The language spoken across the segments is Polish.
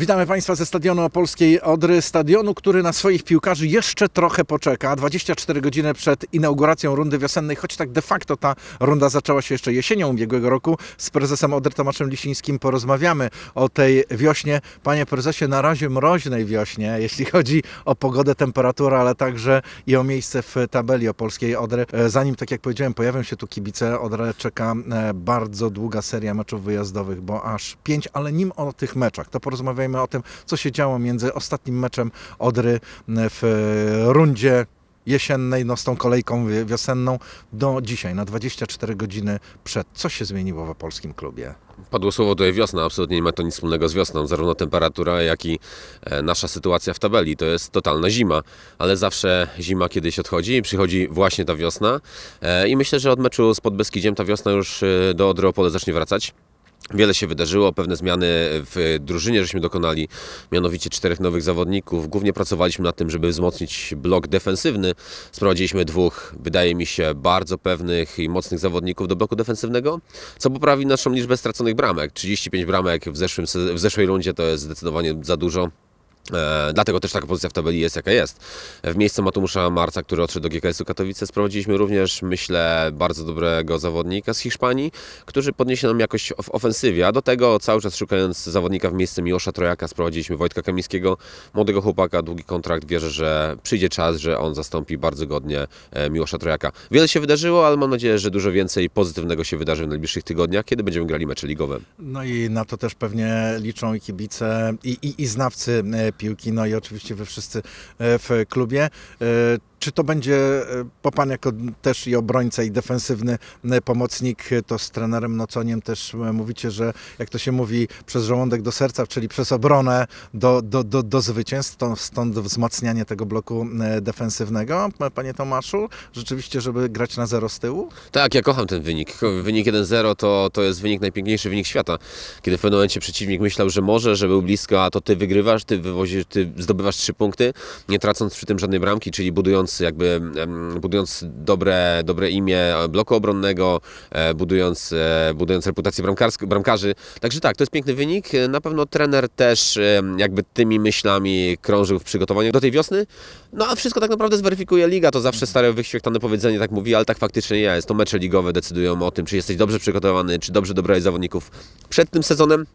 Witamy Państwa ze stadionu Opolskiej Odry, stadionu, który na swoich piłkarzy jeszcze trochę poczeka. 24 godziny przed inauguracją rundy wiosennej, choć tak de facto ta runda zaczęła się jeszcze jesienią ubiegłego roku. Z prezesem Odry Tomaszem Lisińskim porozmawiamy o tej wiośnie. Panie prezesie, na razie mroźnej wiośnie, jeśli chodzi o pogodę, temperaturę, ale także i o miejsce w tabeli Opolskiej Odry. E, Zanim, tak jak powiedziałem, pojawią się tu kibice, Odrę czeka e, bardzo długa seria meczów wyjazdowych, bo aż pięć, ale nim o tych meczach, to porozmawiajmy o tym, co się działo między ostatnim meczem Odry w e, rundzie jesiennej, no z tą kolejką wi- wiosenną do dzisiaj, na 24 godziny przed. Co się zmieniło w polskim klubie? Padło słowo tutaj wiosna, absolutnie nie ma to nic wspólnego z wiosną. Zarówno temperatura, jak i e, nasza sytuacja w tabeli. To jest totalna zima, ale zawsze zima kiedyś odchodzi i przychodzi właśnie ta wiosna. E, I myślę, że od meczu z Podbeskidziem ta wiosna już do Odry Opole zacznie wracać. Wiele się wydarzyło, pewne zmiany w drużynie żeśmy dokonali, mianowicie czterech nowych zawodników. Głównie pracowaliśmy nad tym, żeby wzmocnić blok defensywny. Sprowadziliśmy dwóch, wydaje mi się, bardzo pewnych i mocnych zawodników do bloku defensywnego, co poprawi naszą liczbę straconych bramek. 35 bramek w, zeszłym, w zeszłej rundzie to jest zdecydowanie za dużo. E, dlatego też taka pozycja w tabeli jest jaka jest. W miejsce Mateusza Marca, który odszedł do GKS-u Katowice, sprowadziliśmy również, myślę, bardzo dobrego zawodnika z Hiszpanii, który podniesie nam jakość w ofensywie, a do tego cały czas szukając zawodnika w miejsce Miłosza Trojaka sprowadziliśmy Wojtka Kamińskiego, młodego chłopaka, długi kontrakt. Wierzę, że przyjdzie czas, że on zastąpi bardzo godnie e, Miłosza Trojaka. Wiele się wydarzyło, ale mam nadzieję, że dużo więcej pozytywnego się wydarzy w najbliższych tygodniach, kiedy będziemy grali mecze ligowe. No i na to też pewnie liczą i kibice, i, i, i znawcy e, piłki, no i oczywiście wy wszyscy e, w klubie. E, Czy to będzie, e, bo pan jako też i obrońca, i defensywny e, pomocnik, e, to z trenerem Noconiem też e, mówicie, że jak to się mówi, przez żołądek do serca, czyli przez obronę do, do, do, do zwycięstw, stąd wzmacnianie tego bloku e, defensywnego, e, panie Tomaszu, rzeczywiście, żeby grać na zero z tyłu? Tak, ja kocham ten wynik. Wynik 1-0 to, to jest wynik, najpiękniejszy wynik świata. Kiedy w pewnym momencie przeciwnik myślał, że może, że był blisko, a to ty wygrywasz, ty wywozisz, ty zdobywasz trzy punkty, nie tracąc przy tym żadnej bramki, czyli budując jakby, em, budując dobre, dobre imię bloku obronnego, e, budując, e, budując reputację bramkarzy. Także tak, to jest piękny wynik. Na pewno trener też jakby tymi myślami krążył w przygotowaniu do tej wiosny. No a wszystko tak naprawdę zweryfikuje liga. To zawsze stare wyświetlane powiedzenie tak mówi, ale tak faktycznie jest. To mecze ligowe decydują o tym, czy jesteś dobrze przygotowany, czy dobrze dobrałeś zawodników przed tym sezonem.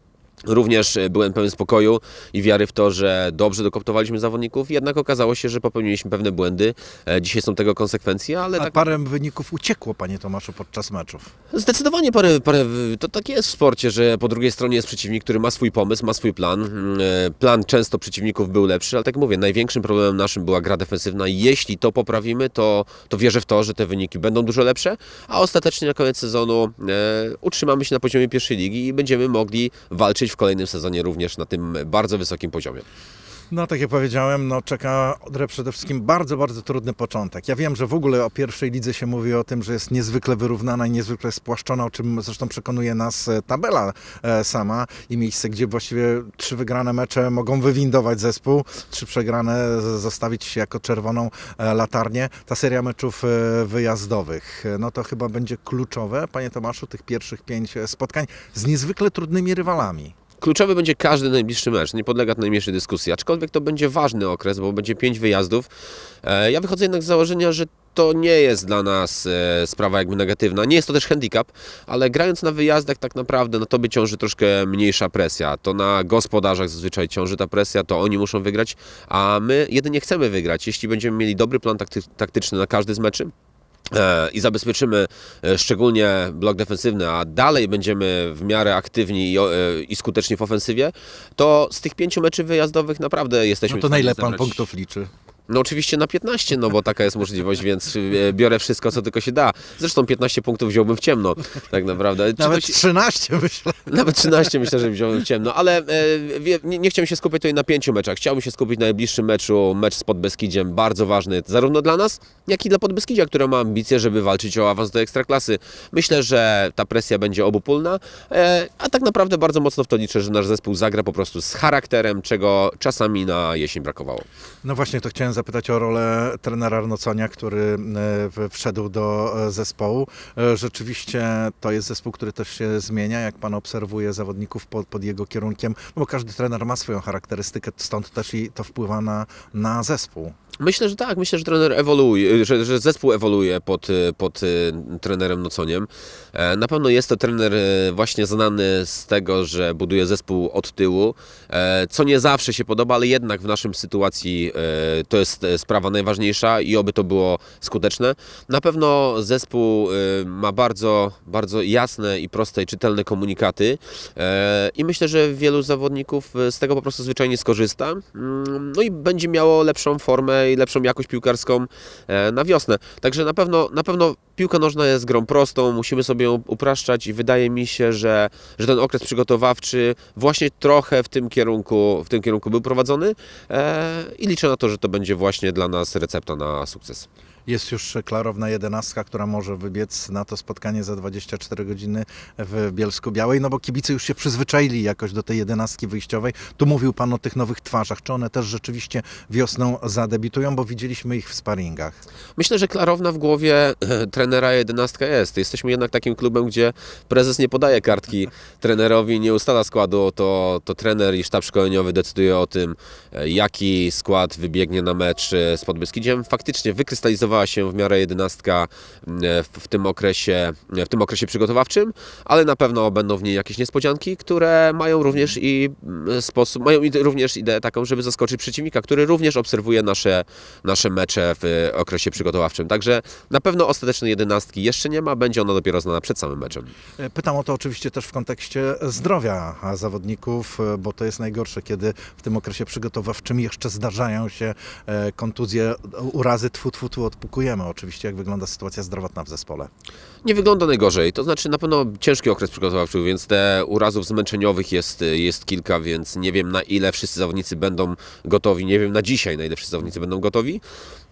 Również e, byłem pełen spokoju i wiary w to, że dobrze dokoptowaliśmy zawodników, jednak okazało się, że popełniliśmy pewne błędy. E, Dzisiaj są tego konsekwencje, ale A tak parę wyników uciekło, panie Tomaszu, podczas meczów. Zdecydowanie parę, parę, to tak jest w sporcie, że po drugiej stronie jest przeciwnik, który ma swój pomysł, ma swój plan. Mm, e, Plan często przeciwników był lepszy, ale tak mówię, największym problemem naszym była gra defensywna. Jeśli to poprawimy, to, to wierzę w to, że te wyniki będą dużo lepsze, a ostatecznie na koniec sezonu e, utrzymamy się na poziomie pierwszej ligi i będziemy mogli walczyć w kolejnym sezonie również na tym bardzo wysokim poziomie. No, tak jak powiedziałem, no, czeka Odrę przede wszystkim bardzo, bardzo trudny początek. Ja wiem, że w ogóle o pierwszej lidze się mówi o tym, że jest niezwykle wyrównana i niezwykle spłaszczona, o czym zresztą przekonuje nas e, tabela e, sama i miejsce, gdzie właściwie trzy wygrane mecze mogą wywindować zespół, trzy przegrane zostawić się jako czerwoną e, latarnię. Ta seria meczów wyjazdowych, no to chyba będzie kluczowe, panie Tomaszu, tych pierwszych pięć spotkań z niezwykle trudnymi rywalami. Kluczowy będzie każdy najbliższy mecz, nie podlega to najmniejszej dyskusji, aczkolwiek to będzie ważny okres, bo będzie pięć wyjazdów. E, Ja wychodzę jednak z założenia, że to nie jest dla nas e, sprawa jakby negatywna. Nie jest to też handicap, ale grając na wyjazdach tak naprawdę na tobie ciąży troszkę mniejsza presja. To na gospodarzach zazwyczaj ciąży ta presja, to oni muszą wygrać, a my jedynie chcemy wygrać. Jeśli będziemy mieli dobry plan takty- taktyczny na każdy z meczy, i zabezpieczymy e, szczególnie blok defensywny, a dalej będziemy w miarę aktywni i, e, i skuteczni w ofensywie, to z tych pięciu meczy wyjazdowych naprawdę jesteśmy No to na ile pan punktów liczy? No oczywiście na 15, no bo taka jest możliwość, więc e, biorę wszystko, co tylko się da. Zresztą 15 punktów wziąłbym w ciemno, tak naprawdę. Nawet się- 13 myślę. nawet 13 myślę, że wziąłem w ciemno, ale e, nie, nie chciałem się skupić tutaj na pięciu meczach. Chciałbym się skupić na najbliższym meczu, mecz z Podbeskidziem, bardzo ważny zarówno dla nas, jak i dla Podbeskidzia, które ma ambicje, żeby walczyć o awans do Ekstraklasy. Myślę, że ta presja będzie obopólna, e, a tak naprawdę bardzo mocno w to liczę, że nasz zespół zagra po prostu z charakterem, czego czasami na jesień brakowało. No właśnie to chciałem zapytać o rolę trenera Arnoconia, który e, wszedł do e, zespołu. E, Rzeczywiście to jest zespół, który też się zmienia, jak pan obserwuje zawodników pod, pod jego kierunkiem, no bo każdy trener ma swoją charakterystykę, stąd też i to wpływa na, na zespół. Myślę, że tak. Myślę, że trener ewoluuje, że, że zespół ewoluuje pod, pod trenerem Noconiem. Na pewno jest to trener właśnie znany z tego, że buduje zespół od tyłu, co nie zawsze się podoba, ale jednak w naszym sytuacji to jest e, sprawa najważniejsza i oby to było skuteczne. Na pewno zespół e, ma bardzo, bardzo jasne i proste i czytelne komunikaty e, i myślę, że wielu zawodników z tego po prostu zwyczajnie skorzysta. Mm, No i będzie miało lepszą formę i lepszą jakość piłkarską na wiosnę. Także na pewno, na pewno piłka nożna jest grą prostą, musimy sobie ją upraszczać i wydaje mi się, że, że ten okres przygotowawczy właśnie trochę w tym kierunku, w tym kierunku był prowadzony i liczę na to, że to będzie właśnie dla nas recepta na sukces. Jest już klarowna jedenastka, która może wybiec na to spotkanie za 24 godziny w Bielsku Białej, no bo kibice już się przyzwyczaili jakoś do tej jedenastki wyjściowej. Tu mówił Pan o tych nowych twarzach. Czy one też rzeczywiście wiosną zadebitują, bo widzieliśmy ich w sparingach? Myślę, że klarowna w głowie trenera jedenastka jest. Jesteśmy jednak takim klubem, gdzie prezes nie podaje kartki trenerowi, nie ustala składu, to, to trener i sztab szkoleniowy decyduje o tym, e, jaki skład wybiegnie na mecz e, z Podbeskidziem. Faktycznie się w miarę jedenastka e, w, tym okresie, w tym okresie przygotowawczym, ale na pewno będą w niej jakieś niespodzianki, które mają również i mm, sposób, mają również ideę taką, żeby zaskoczyć przeciwnika, który również obserwuje nasze, nasze mecze w okresie przygotowawczym. Także na pewno ostatecznej jedenastki jeszcze nie ma, będzie ona dopiero znana przed samym meczem. E, Pytam o to oczywiście też w kontekście zdrowia zawodników, e, bo to jest najgorsze, kiedy w tym okresie przygotowawczym jeszcze zdarzają się e, kontuzje, urazy, tfu, tfu, tfu, oczywiście, jak wygląda sytuacja zdrowotna w zespole. Nie wygląda najgorzej, to znaczy na pewno ciężki okres przygotowawczy, więc te urazów zmęczeniowych jest, jest kilka, więc nie wiem na ile wszyscy zawodnicy będą gotowi, nie wiem na dzisiaj na ile wszyscy zawodnicy będą gotowi.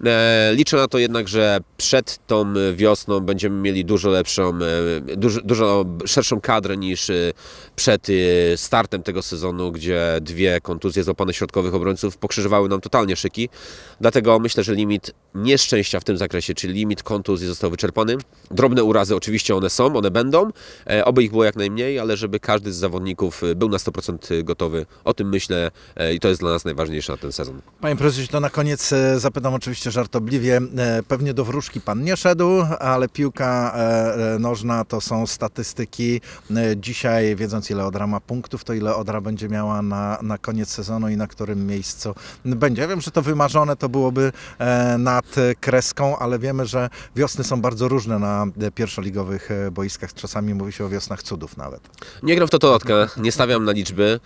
E, liczę na to jednak, że przed tą wiosną będziemy mieli dużo lepszą, e, dużo, dużo szerszą kadrę niż e, przed startem tego sezonu, gdzie dwie kontuzje złapane środkowych obrońców pokrzyżowały nam totalnie szyki. Dlatego myślę, że limit nieszczęścia w tym zakresie, czyli limit kontuzji został wyczerpany. Drobne urazy oczywiście one są, one będą, oby ich było jak najmniej, ale żeby każdy z zawodników był na 100% gotowy. O tym myślę i to jest dla nas najważniejsze na ten sezon. Panie prezesie, to na koniec zapytam oczywiście żartobliwie. E, Pewnie do wróżki pan nie szedł, ale piłka e, e, nożna to są statystyki. Dzisiaj, wiedząc ile Odra ma punktów, to ile Odra będzie miała na, na koniec sezonu i na którym miejscu będzie. Ja wiem, że to wymarzone to byłoby nad kreską, ale wiemy, że wiosny są bardzo różne na pierwszoligowych boiskach. Czasami mówi się o wiosnach cudów nawet. Nie gram w totolotkę, nie stawiam na liczby.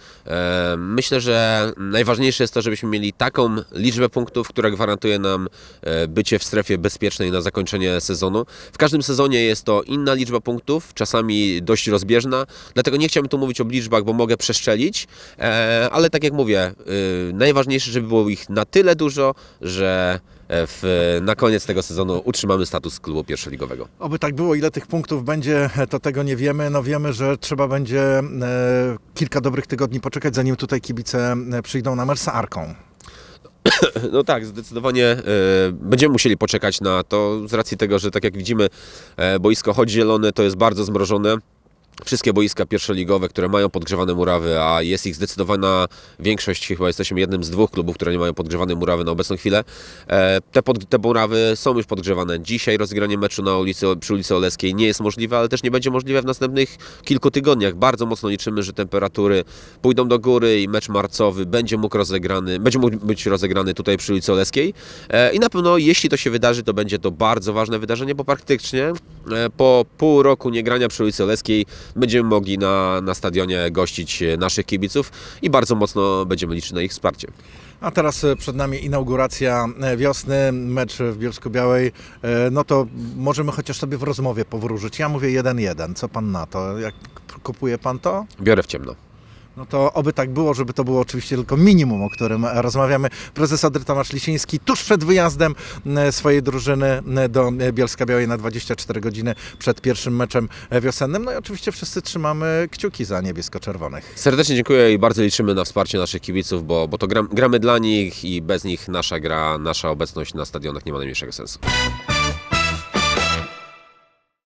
Myślę, że najważniejsze jest to, żebyśmy mieli taką liczbę punktów, która gwarantuje nam e, bycie w strefie bezpiecznej na zakończenie sezonu. W każdym sezonie jest to inna liczba punktów, czasami dość rozbieżna, dlatego nie chciałbym tu mówić o liczbach, bo mogę przeszczelić, e, ale tak jak mówię, e, najważniejsze, żeby było ich na tyle dużo, że w, na koniec tego sezonu utrzymamy status klubu pierwszoligowego. Oby tak było, ile tych punktów będzie, to tego nie wiemy. No wiemy, że trzeba będzie kilka dobrych tygodni poczekać, zanim tutaj kibice przyjdą na Mersa Arką. No tak, zdecydowanie e, będziemy musieli poczekać na to z racji tego, że tak jak widzimy, e, boisko choć zielone to jest bardzo zmrożone. Wszystkie boiska pierwszoligowe, które mają podgrzewane murawy, a jest ich zdecydowana większość, chyba jesteśmy jednym z dwóch klubów, które nie mają podgrzewane murawy na obecną chwilę. E, Te, pod, te murawy są już podgrzewane. Dzisiaj rozgranie meczu na ulicy, przy ulicy Oleskiej nie jest możliwe, ale też nie będzie możliwe w następnych kilku tygodniach. Bardzo mocno liczymy, że temperatury pójdą do góry i mecz marcowy będzie mógł rozegrany, będzie mógł być rozegrany tutaj przy ulicy Oleskiej. E, I na pewno, jeśli to się wydarzy, to będzie to bardzo ważne wydarzenie, bo praktycznie e, po pół roku niegrania przy ulicy Oleskiej będziemy mogli na, na stadionie gościć e, naszych kibiców i bardzo mocno będziemy liczyć na ich wsparcie. A teraz e, przed nami inauguracja e, wiosny, mecz w Bielsku Białej. E, No to możemy chociaż sobie w rozmowie powróżyć. Ja mówię 1-1. Co pan na to? Jak kupuje pan to? Biorę w ciemno. No to oby tak było, żeby to było oczywiście tylko minimum, o którym rozmawiamy. Prezes Odry Tomasz Lisiński tuż przed wyjazdem e, swojej drużyny e, do Bielska Białej na 24 godziny przed pierwszym meczem e, wiosennym. No i oczywiście wszyscy trzymamy kciuki za niebiesko-czerwonych. Serdecznie dziękuję i bardzo liczymy na wsparcie naszych kibiców, bo, bo to gram, gramy dla nich i bez nich nasza gra, nasza obecność na stadionach nie ma najmniejszego sensu.